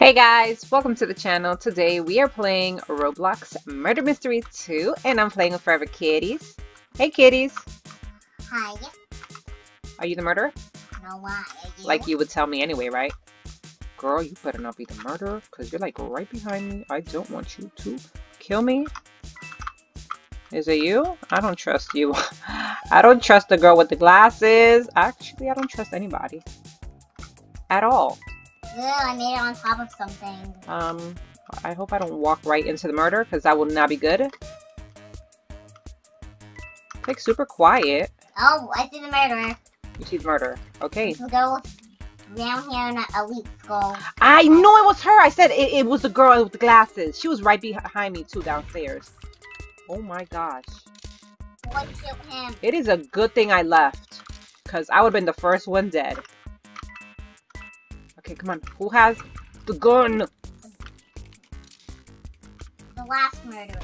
Hey guys, welcome to the channel. Today we are playing Roblox Murder Mystery 2 and I'm playing with 4everkittys. Hey kitties! Hi. Are you the murderer? No, why? You? Like you would tell me anyway, right? Girl, you better not be the murderer because you're like right behind me. I don't want you to kill me. Is it you? I don't trust you. I don't trust the girl with the glasses. Actually, I don't trust anybody. At all. Ew, I made it on top of something. Um, I hope I don't walk right into the murder because that will not be good. It's Like super quiet. Oh, I see the murderer. You see the murder. Okay. The girl down here in a elite skull. I know it was her. I said it, it was the girl with the glasses. She was right behind me too downstairs. Oh my gosh. What killed him? It is a good thing I left. Because I would have been the first one dead. Okay, come on. Who has the gun? The last murderer.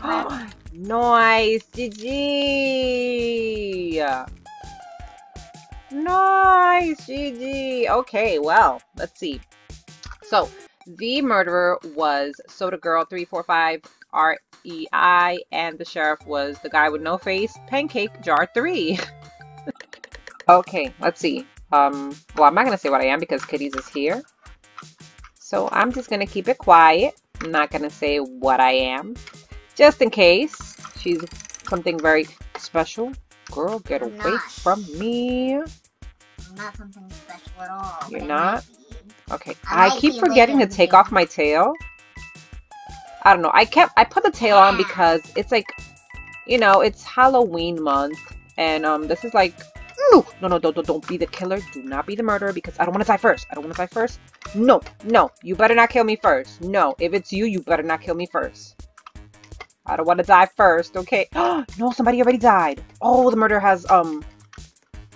nice, GG. Nice, GG. Okay, well, let's see. So, the murderer was Soda Girl 345 R-E-I, and the sheriff was the guy with no face, Pancake Jar 3. okay, let's see. Um, well, I'm not going to say what I am because Kitties is here. So I'm just going to keep it quiet. I'm not going to say what I am. Just in case she's something very special. Girl, get I'm away not. from me. I'm not something special at all. You're not? Okay, I I keep forgetting to take off my tail. I don't know. I kept I put the tail on because it's like, you know, it's Halloween month, and um, this is like, no, no, no, don't, don't, don't be the killer. Do not be the murderer because I don't want to die first. I don't want to die first. No, no, you better not kill me first. No, if it's you, you better not kill me first. I don't want to die first. Okay. no, somebody already died. Oh, the murderer has um.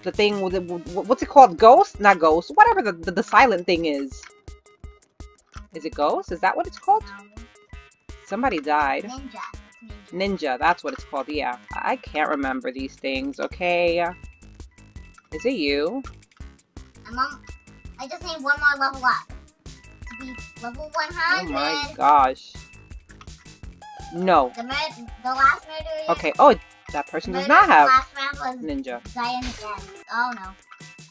The thing with it, what's it called? Ghost? Not ghost. Whatever the, the, the silent thing is. Is it ghost? Is that what it's called? Somebody died. ninja. Ninja. That's what it's called. Yeah. I I can't remember these things, okay? Is it you? I'm on, I just need one more level up. To be level 100. Oh my gosh. No. The, the last murderer. Okay. Oh, that person does not have Last round was ninja. Oh no.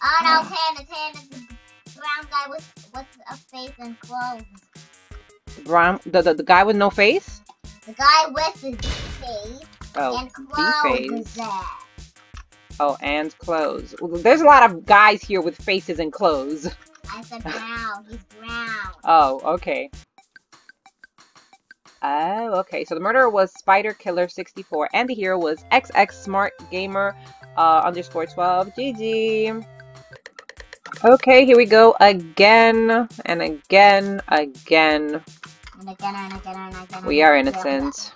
Oh no, Tan, Tan is the brown guy with with a face and clothes. Brown, the, the the guy with no face. The guy with the face Oh, and clothes face. Oh, and clothes. Well, There's a lot of guys here with faces and clothes. I said brown. He's brown. Oh, okay. Oh, okay. So the murderer was Spider Killer 64, and the hero was XX Smart Gamer uh, underscore 12. GG. Okay, here we go again and again, again. And again and again and again. We are innocent.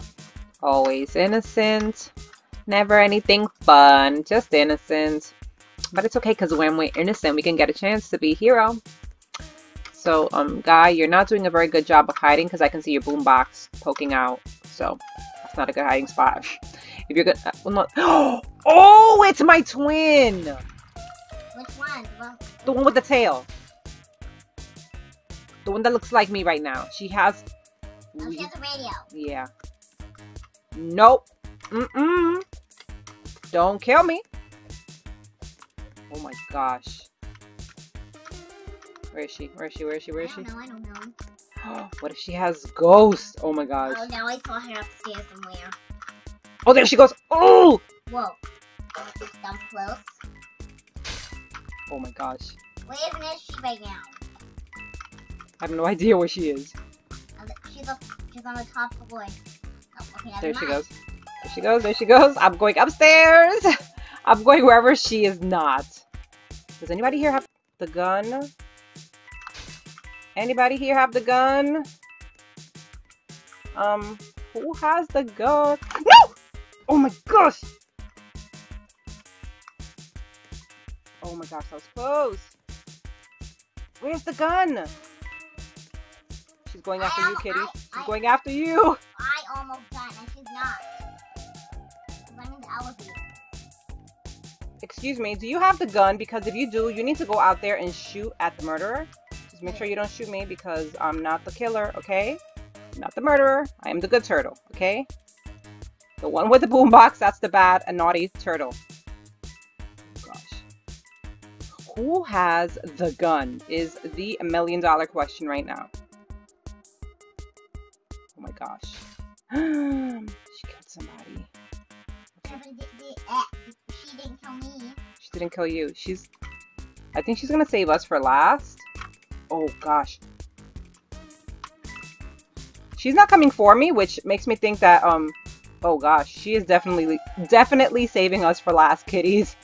Always innocent. Never anything fun. Just innocent. But it's okay because when we're innocent, we can get a chance to be hero. So, um, Guy, you're not doing a very good job of hiding because I can see your boombox poking out. So, that's not a good hiding spot. If you're good, uh, well, not. Oh, it's my twin. Which one? Well, The one with the tail. The one that looks like me right now. She has. oh, she has a radio. Yeah. Nope. Mm-mm. Don't kill me. Oh my gosh. Where is she? Where is she? Where is she? Where I she? don't know. I don't know. what if she has ghosts? Oh my gosh. Oh now I saw her upstairs somewhere. Oh, there she goes. Oh! Whoa. That close. Oh my gosh. Where is she right now? I have no idea where she is. She's up. She's on the top floor. Oh, okay, There she goes. There she goes. There she goes. I'm going upstairs. I'm going wherever she is not. Does anybody here have the gun? Anybody here have the gun? Um, who has the gun? No! Oh my gosh! Oh my gosh, that was close. Where's the gun? She's going after you, Kitty. I- She's I- going after you. I almost died, and she's not. I'm. Excuse me, do you have the gun? Because if you do, you need to go out there and shoot at the murderer. Just make sure you don't shoot me because I'm not the killer, okay? Not the murderer. I am the good turtle, okay? The one with the boombox, that's the bad and naughty turtle. Gosh. Who has the gun is the million dollar question right now. Oh my gosh. didn't kill you. She's... I think she's gonna save us for last. Oh gosh. She's not coming for me, which makes me think that, um, oh gosh, she is definitely, definitely saving us for last, kitties.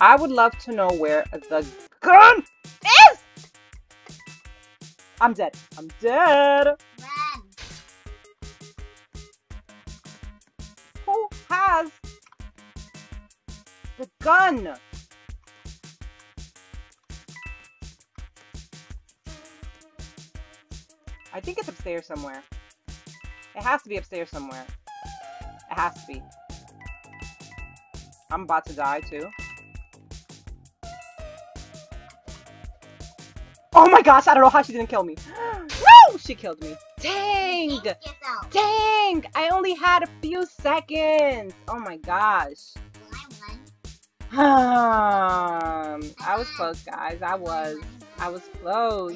I would love to know where the gun is! I'm dead. I'm dead. Run. Gun? I think it's upstairs somewhere. It has to be upstairs somewhere. It has to be. I'm about to die too. Oh my gosh, I don't know how she didn't kill me. No! She killed me. Dang! Dang! I only had a few seconds. Oh my gosh. Um, I was close, guys. I was. I was close.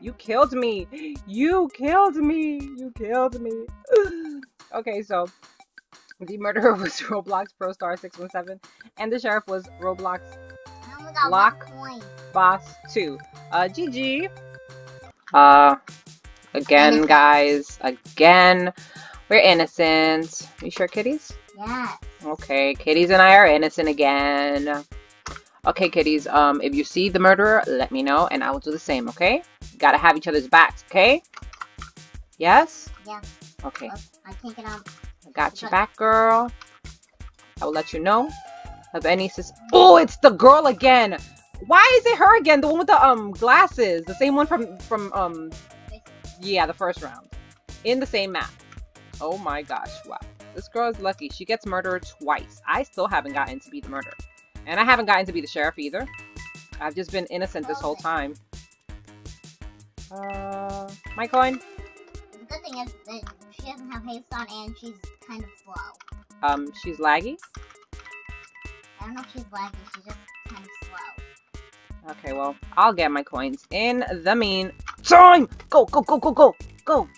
You killed me. You killed me. You killed me. okay, so the murderer was Roblox Pro Star 617, and the sheriff was Roblox Lock. Boss 2. Uh, GG. Uh, again, guys. Again, we're innocent. You sure, kitties? Yes. Okay, kitties and I are innocent again. Okay, kitties, um, if you see the murderer, let me know, and I will do the same, okay? Gotta have each other's backs, okay? Yes? Yeah. Okay, Oh, I can't get on. I got your back, girl. I will let you know of any sus- Oh, it's the girl again! Why is it her again? The one with the, um, glasses. The same one from, from, um, yeah, the first round. In the same map. Oh my gosh, wow. This girl is lucky. She gets murdered twice. I still haven't gotten to be the murderer. And I haven't gotten to be the sheriff either. I've just been innocent this whole time. Uh, my coin? The good thing is that she doesn't have haste on and she's kind of slow. Um, she's laggy. I don't know if she's laggy, she's just kind of slow. Okay, well, I'll get my coins in the mean time. Go, go, go, go, go, go.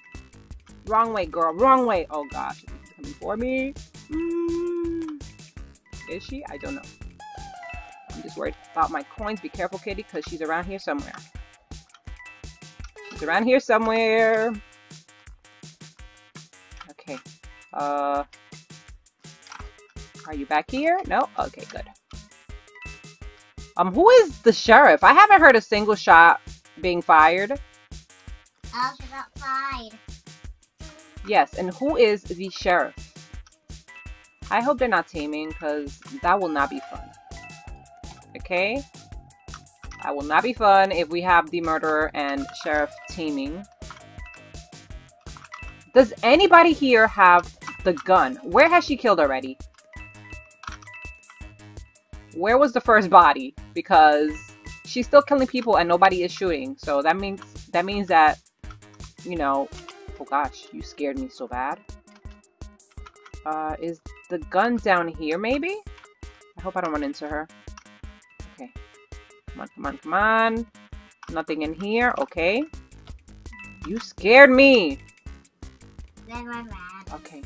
Wrong way, girl. Wrong way. Oh gosh, coming for me. Mm. Is she? I don't know. I'm just worried about my coins. Be careful, kitty, because she's around here somewhere. She's around here somewhere. Okay. Uh. Are you back here? No? Okay, good. Um, who is the sheriff? I haven't heard a single shot being fired. Oh, she's outside. Yes, and who is the sheriff? I hope they're not teaming, because that will not be fun. Okay? That will not be fun if we have the murderer and sheriff teaming. Does anybody here have the gun? Where has she killed already? Where was the first body? Because she's still killing people and nobody is shooting. So that means that means that you know, oh gosh, you scared me so bad. Uh, is the gun down here maybe? I hope I don't run into her. Okay. Come on, come on, come on. Nothing in here. Okay. You scared me. Okay.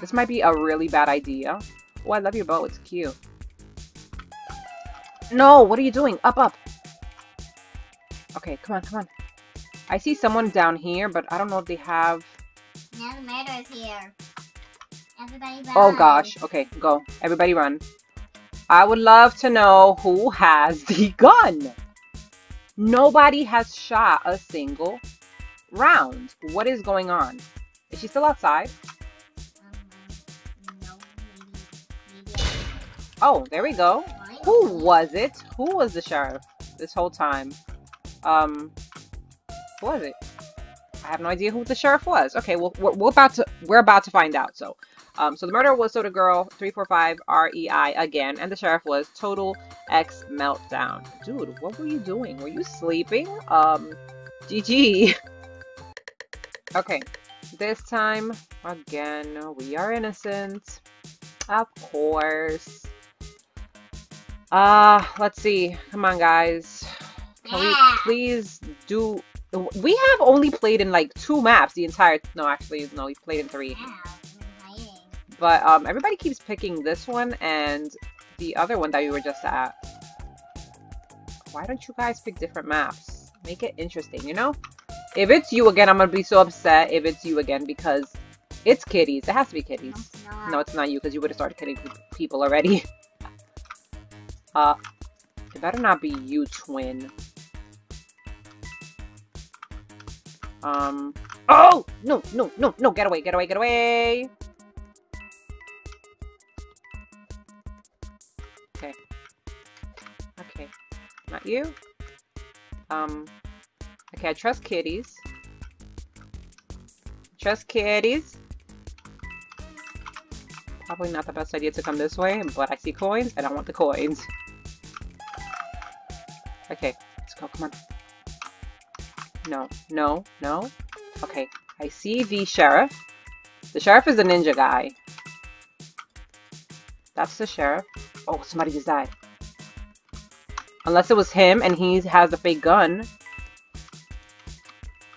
This might be a really bad idea. Oh, I love your bow. It's cute. No, what are you doing? Up, up. Okay, come on, come on. I see someone down here, but I don't know if they have... Now the murderer's here. Everybody run. Oh gosh. Okay, go. Everybody run. I would love to know who has the gun. Nobody has shot a single round. What is going on? Is she still outside? Um, no, maybe, maybe Oh, there we go. Who was it? Who was the sheriff this whole time? Um, was it? I have no idea who the sheriff was. Okay, well, we're, we're about to we're about to find out. So, um, so the murderer was Soda Girl three four five R E I again, and the sheriff was Total X Meltdown. Dude, what were you doing? Were you sleeping? Um, GG. okay, this time, again, we are innocent. Of course. Uh, let's see. Come on, guys. Can we please do... We have only played in like two maps the entire... No, actually, no, we played in three. Yeah, playing. But um, everybody keeps picking this one and the other one that we were just at. Why don't you guys pick different maps? Make it interesting, you know? If it's you again, I'm gonna be so upset if it's you again because it's kitties. It has to be kitties. it's. No, it's not you because you would have started killing people already. uh, it better not be you, twin. Um. Oh no no no no! Get away! Get away! Get away! Okay. Okay. Not you. Um. Okay, I trust kitties. Trust kitties. Probably not the best idea to come this way, but I see coins and I want the coins. Okay, let's go. Come on. No, no, no. Okay, I see the sheriff. The sheriff is the ninja guy. That's the sheriff. Oh, somebody just died. Unless it was him and he has a fake gun.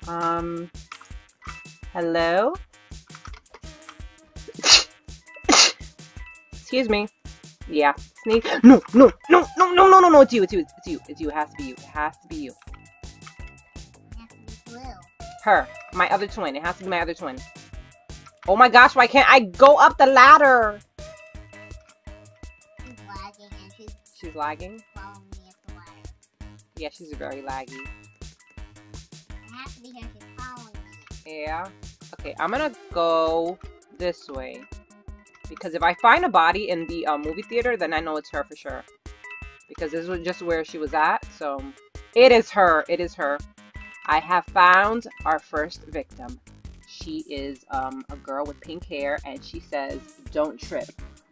Um. Hello? Excuse me. Yeah. Sneak. No, no, no, no, no, no, no, no. It's you. It's you. It's you. It's you. It has to be you. It has to be you. Her. My other twin. It has to be my other twin. Oh my gosh, why can't I go up the ladder? She's lagging and she's She's lagging. following me up the ladder. Yeah, she's very laggy. It has to be her. She's following me. Yeah. Okay, I'm gonna go this way. Because if I find a body in the uh, movie theater, then I know it's her for sure. Because this was just where she was at, so... It is her. It is her. I have found our first victim. She is um, a girl with pink hair, and she says, don't trip.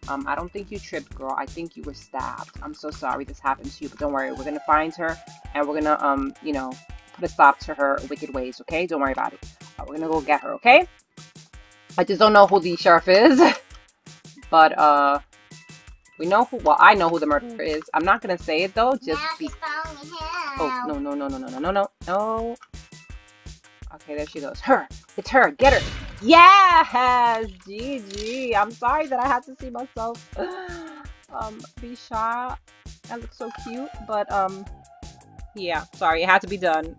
Um, I don't think you tripped, girl. I think you were stabbed. I'm so sorry this happened to you, but don't worry. We're gonna find her, and we're gonna, um, you know, put a stop to her wicked ways, okay? Don't worry about it. Uh, we're gonna go get her, okay? I just don't know who the sheriff is. but, uh, we know who, well, I know who the murderer is. I'm not gonna say it, though, just now be, oh, no, no, no, no, no, no, no, no, no. Okay, there she goes. Her! It's her! Get her! Yes! GG! I'm sorry that I had to see myself, um, be shot. I look so cute, but, um, yeah, sorry, it had to be done.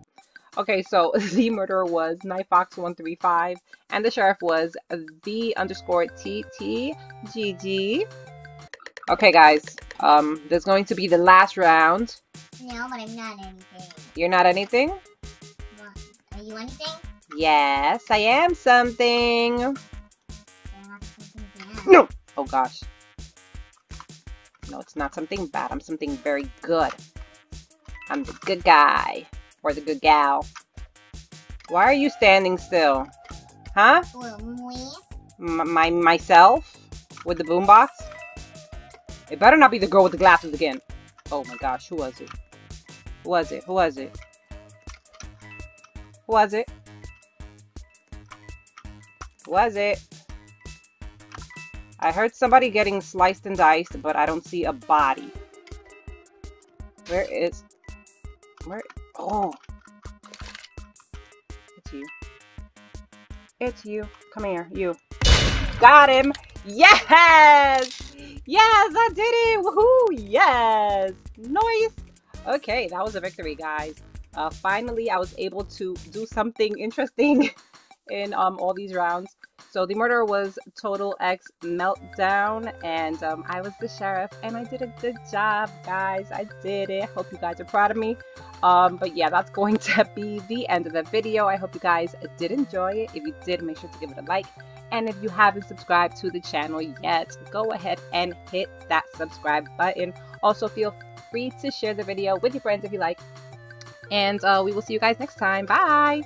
Okay, so the murderer was Nightfox135, and the sheriff was the underscore TTGG. Okay, guys, um, this is going to be the last round. No, but I'm not anything. You're not anything? What? Are you anything? Yes, I am something. Something. No! Oh gosh. No, it's not something bad. I'm something very good. I'm the good guy. Or the good gal. Why are you standing still? Huh? Well, my myself? With the boombox? It better not be the girl with the glasses again. Oh my gosh, who was it? Who was it? Who was it? Who was it? Who was it? I heard somebody getting sliced and diced, but I don't see a body. Where is... Where... Oh! It's you. It's you. Come here, you. Got him! Yes! Yes, I did it! Woohoo! Yes! Nice! Okay, that was a victory, guys. Uh, finally, I was able to do something interesting in um, all these rounds. So the murderer was Total X Meltdown, and um, I was the sheriff, and I did a good job, guys. I did it. Hope you guys are proud of me. Um, but yeah, that's going to be the end of the video. I hope you guys did enjoy it. If you did, make sure to give it a like. And if you haven't subscribed to the channel yet, go ahead and hit that subscribe button. Also, feel free to share the video with your friends if you like. And uh, we will see you guys next time. Bye!